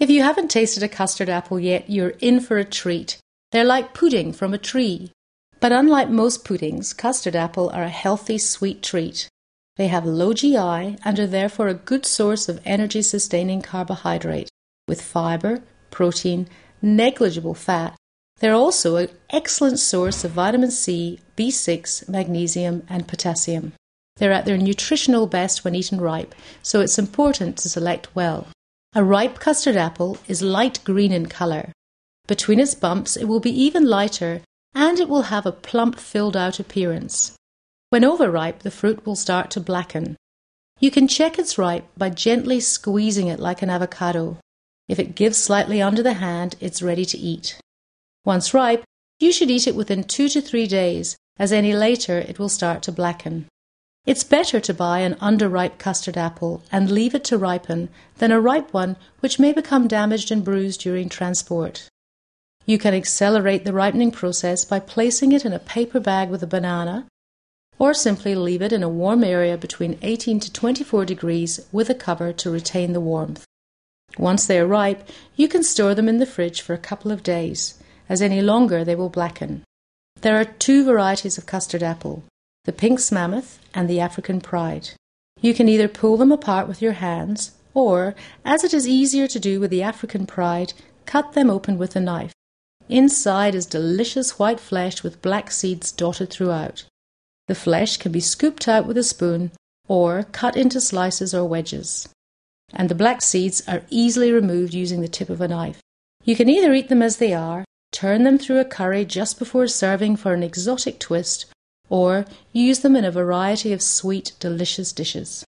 If you haven't tasted a custard apple yet, you're in for a treat. They're like pudding from a tree. But unlike most puddings, custard apple are a healthy, sweet treat. They have low GI and are therefore a good source of energy sustaining carbohydrate with fiber, protein, negligible fat. They're also an excellent source of vitamin C, B6, magnesium, and potassium. They're at their nutritional best when eaten ripe, so it's important to select well. A ripe custard apple is light green in colour. Between its bumps, it will be even lighter and it will have a plump, filled out appearance. When overripe, the fruit will start to blacken. You can check it's ripe by gently squeezing it like an avocado. If it gives slightly under the hand, it's ready to eat. Once ripe, you should eat it within two to three days, as any later it will start to blacken. It's better to buy an underripe custard apple and leave it to ripen than a ripe one which may become damaged and bruised during transport. You can accelerate the ripening process by placing it in a paper bag with a banana, or simply leave it in a warm area between 18 to 24 degrees with a cover to retain the warmth. Once they are ripe, you can store them in the fridge for a couple of days, as any longer they will blacken. There are two varieties of custard apple the Pink's Mammoth and the African Pride. You can either pull them apart with your hands, or, as it is easier to do with the African Pride, cut them open with a knife. Inside is delicious white flesh with black seeds dotted throughout. The flesh can be scooped out with a spoon or cut into slices or wedges. And the black seeds are easily removed using the tip of a knife. You can either eat them as they are, turn them through a curry just before serving for an exotic twist, or use them in a variety of sweet, delicious dishes.